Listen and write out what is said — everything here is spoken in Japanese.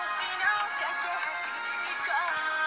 星の架け橋行こう